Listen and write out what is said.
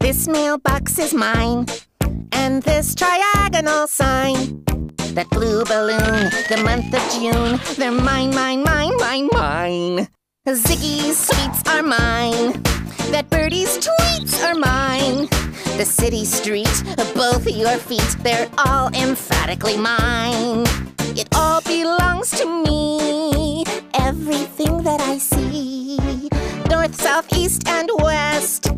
This mailbox is mine, and this triagonal sign. That blue balloon, the month of June, they're mine, mine, mine, mine, mine. Ziggy's sweets are mine. That birdie's tweets are mine. The city street, both your feet, they're all emphatically mine. It all belongs to me, everything that I see. North, south, east, and west.